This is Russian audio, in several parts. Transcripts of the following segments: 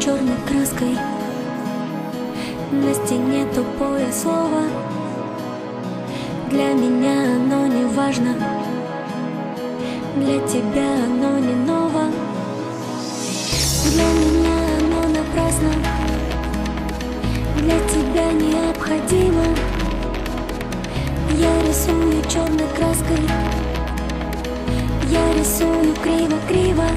Черной краской. На стене тупое слово. Для меня оно не важно. Для тебя оно не ново. Для меня оно напрасно. Для тебя необходимо. Я рисую черной краской. Я рисую криво-криво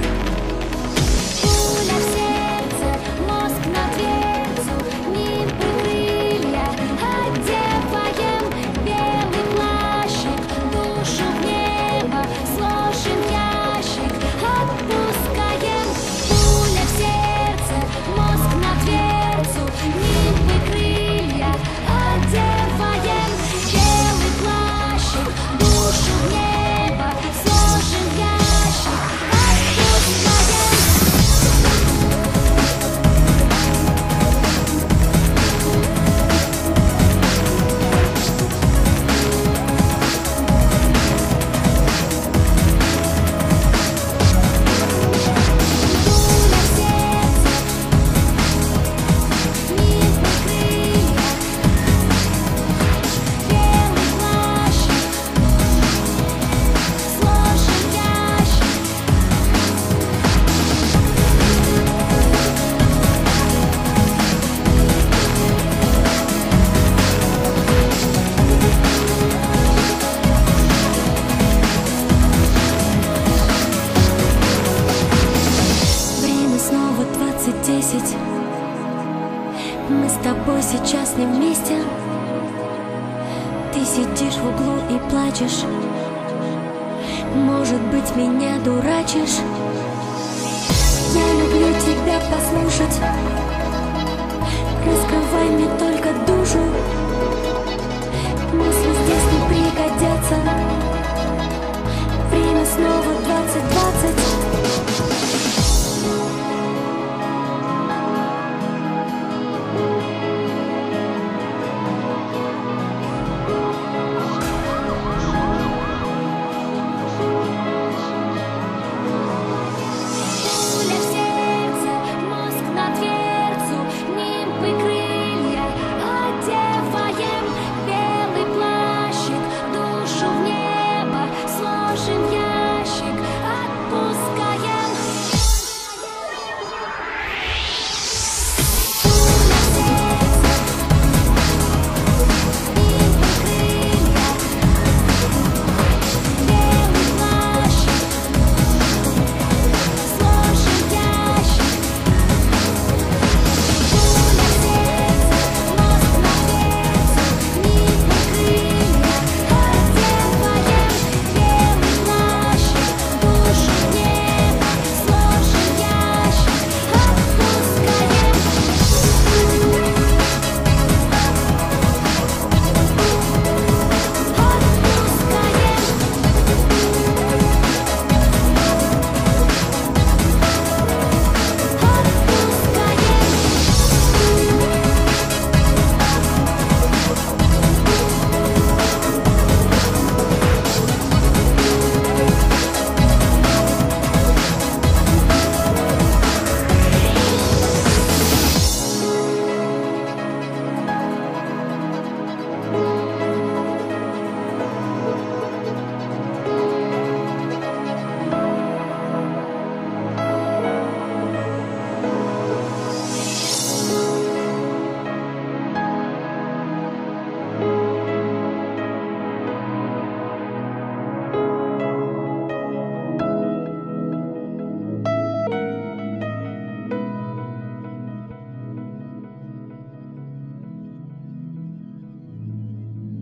2010 Мы с тобой сейчас не вместе. Ты сидишь в углу и плачешь. Может быть, меня дурачишь? Я люблю тебя послушать. Раскрывай